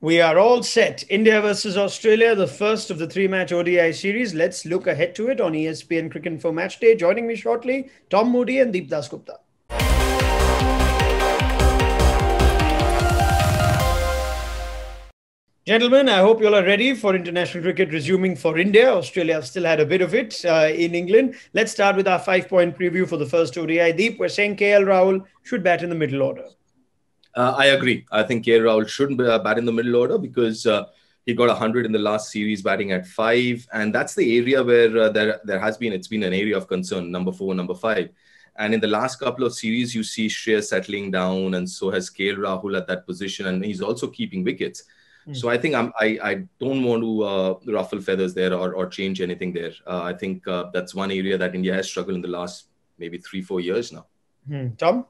We are all set. India versus Australia, the first of the three match ODI series. Let's look ahead to it on ESPN Cricinfo Match Day. Joining me shortly, Tom Moody and Deep Dasgupta. Gentlemen, I hope you all are ready for international cricket resuming for India. Australia have still had a bit of it uh, in England. Let's start with our five point preview for the first ODI. Deep, we're saying KL Rahul should bat in the middle order. Uh, I agree. I think KL Rahul shouldn't uh, bat in the middle order because uh, he got 100 in the last series batting at five. And that's the area where uh, there, there has been, it's been an area of concern, number four, number five. And in the last couple of series, you see Shreyas settling down, and so has KL Rahul at that position, and he's also keeping wickets. Mm. So I think I'm, I, I don't want to uh, ruffle feathers there or, or change anything there. Uh, I think that's one area that India has struggled in the last maybe three, four years now. Mm. Tom?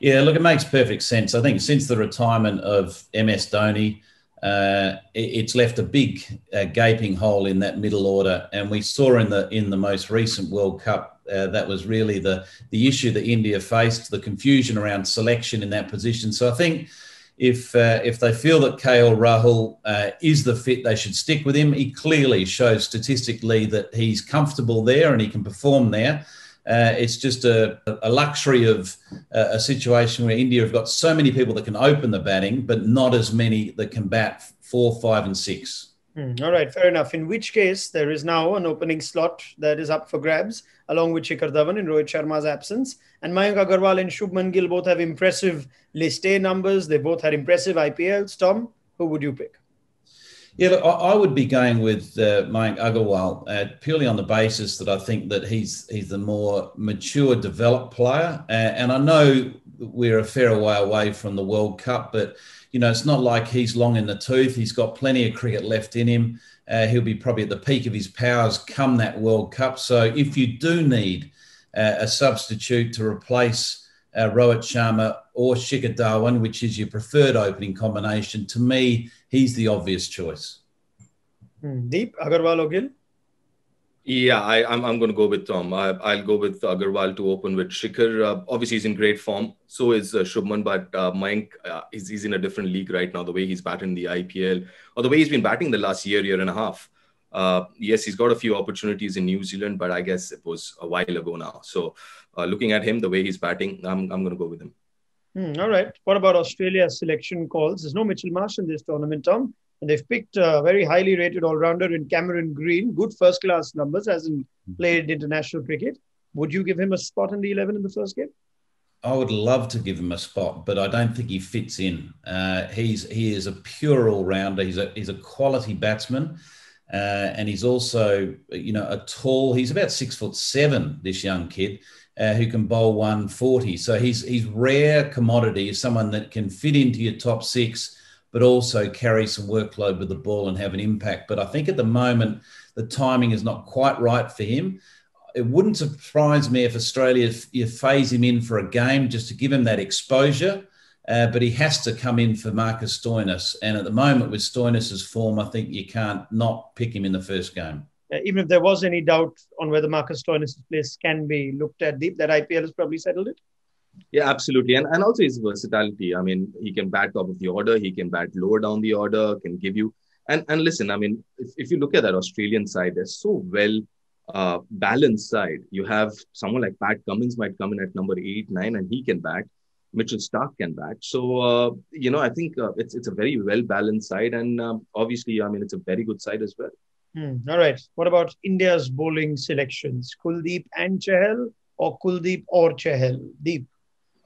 Yeah, look, it makes perfect sense. I think since the retirement of MS Dhoni, uh, it's left a big uh, gaping hole in that middle order, and we saw in the in the most recent World Cup uh, that was really the the issue that India faced, the confusion around selection in that position. So I think if uh, if they feel that KL Rahul uh, is the fit, they should stick with him. He clearly shows statistically that he's comfortable there and he can perform there. Uh, it's just a, a luxury of uh, a situation where India have got so many people that can open the batting, but not as many that can bat four, five, and six. Mm, all right, fair enough. In which case, there is now an opening slot that is up for grabs, along with Shikhar Dhawan in Rohit Sharma's absence. And Mayank Agarwal and Shubman Gill both have impressive list A numbers. They both had impressive IPLs. Tom, who would you pick? Yeah, look, I, would be going with uh, Mayank Agarwal uh, purely on the basis that I think that he's he's the more mature, developed player, uh, and I know we're a fair way away from the World Cup, but you know it's not like he's long in the tooth. He's got plenty of cricket left in him. Uh, he'll be probably at the peak of his powers come that World Cup. So if you do need uh, a substitute to replace uh, Rohit Sharma or Shikhar Dhawan, which is your preferred opening combination, to me he's the obvious choice. Hmm. Deep, Agarwal or Gill? Yeah, I, am I'm, I'm going to go with Tom. I, will go with Agarwal to open with Shikhar. Uh, obviously, he's in great form. So is uh, Shubman, but uh, Mayank, uh, he's, he's in a different league right now. The way he's batting the IPL, or the way he's been batting the last year, year and a half. Uh, yes, he's got a few opportunities in New Zealand, but I guess it was a while ago now. So, looking at him, the way he's batting, I'm, I'm going to go with him. Hmm, all right. What about Australia's selection calls? There's no Mitchell Marsh in this tournament, Tom. And they've picked a very highly rated all rounder in Cameron Green. Good first class numbers, hasn't played international cricket. Would you give him a spot in the 11 in the first game? I would love to give him a spot, but I don't think he fits in. Uh, he's he is a pure all rounder. He's a he's a quality batsman, uh, and he's also you know a tall. He's about six foot seven. This young kid, uh, who can bowl 140. So he's he's rare commodity. Someone that can fit into your top six, but also carry some workload with the ball and have an impact. But I think at the moment the timing is not quite right for him. It wouldn't surprise me if Australia you phase him in for a game just to give him that exposure. Uh, but he has to come in for Marcus Stoinis. And at the moment, with Stoinis's form, I think you can't not pick him in the first game uh, even if there was any doubt on whether Marcus Stoinis' place can be looked at deep, that IPL has probably settled it. Yeah, absolutely. And, and also his versatility. I mean, he can bat top of the order, he can bat lower down the order, can give you. And, and listen, I mean, if, if you look at that Australian side, they're so well uh, balanced side. You have someone like Pat Cummins might come in at number eight, nine, and he can bat. Mitchell Starc can bat. So, uh, you know, I think uh, it's, it's a very well balanced side. And um, obviously, I mean, it's a very good side as well. Hmm. All right. What about India's bowling selections? Kuldeep and Chahal or Kuldeep or Chahal? Deep.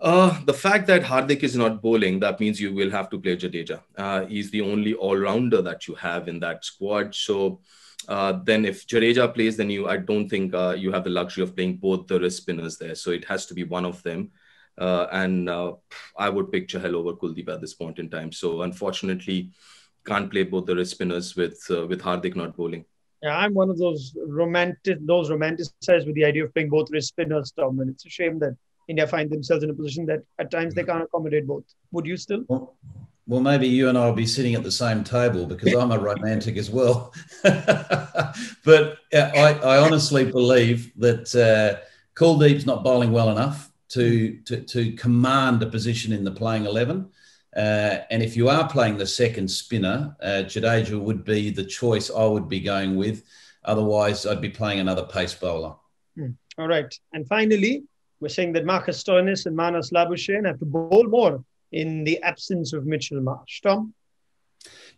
Uh, the fact that Hardik is not bowling, that means you will have to play Jadeja. Uh, he's the only all-rounder that you have in that squad. So uh, then if Jadeja plays, then you I don't think uh, you have the luxury of playing both the wrist spinners there. So it has to be one of them. Uh, and uh, I would pick Chahal over Kuldeep at this point in time. So unfortunately, can't play both the wrist spinners with uh, with Hardik not bowling. Yeah, I'm one of those romantic those romanticized with the idea of playing both wrist spinners, Tom, and it's a shame that India find themselves in a position that at times they can't accommodate both. Would you still? Well, well maybe you and I will be sitting at the same table because I'm a romantic as well. but uh, I, I, honestly believe that uh, Kuldeep's not bowling well enough to, to, to command a position in the playing 11. Uh, and if you are playing the second spinner, uh, Jadeja would be the choice I would be going with. Otherwise, I'd be playing another pace bowler. Hmm. All right. And finally, we're saying that Marcus Stoinis and Marnus Labuschagne have to bowl more in the absence of Mitchell Marsh. Tom?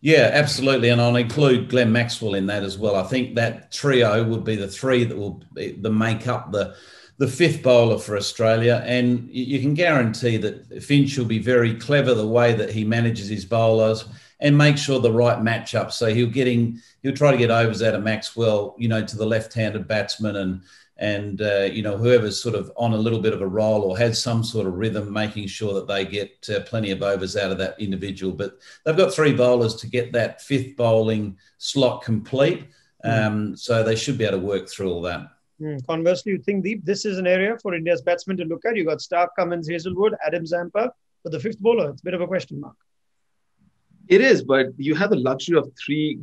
Yeah, absolutely. And I'll include Glenn Maxwell in that as well. I think that trio would be the three that will be, the make up the the fifth bowler for Australia. And you can guarantee that Finch will be very clever the way that he manages his bowlers and make sure the right matchup. So he'll getting he'll try to get overs out of Maxwell, you know, to the left-handed batsman and and uh, you know whoever's sort of on a little bit of a roll or has some sort of rhythm, making sure that they get uh, plenty of overs out of that individual. But they've got three bowlers to get that fifth bowling slot complete, hmm. um, so they should be able to work through all that. Mm. Conversely, you think Deep, this is an area for India's batsmen to look at. You got Starc, Cummins, Hazlewood, Adam Zampa, but the fifth bowler, it's a bit of a question mark. It is, but you have the luxury of three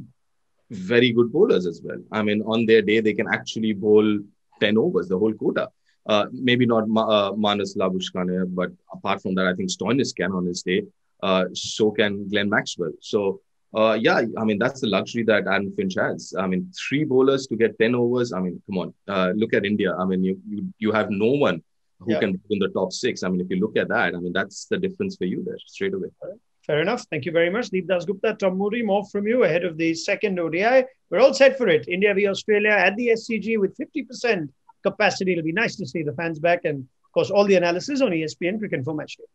very good bowlers as well. I mean, on their day, they can actually bowl 10 overs, the whole quota. Uh, maybe not Ma- uh, Marnus Labuschagne, but apart from that, I think Stoinis can on his day. Uh, so can Glenn Maxwell. So, uh, yeah, I mean, that's the luxury that Aaron Finch has. I mean, three bowlers to get 10 overs. I mean, come on, uh, look at India. I mean, you, you, you have no one who yeah. can in the top six. I mean, if you look at that, I mean, that's the difference for you there straight away. Fair enough. Thank you very much. Deep Dasgupta, Tom Moody, more from you ahead of the second ODI. We're all set for it. India v Australia at the SCG with 50% capacity. It'll be nice to see the fans back. And of course, all the analysis on ESPN Cricinfo Matchday.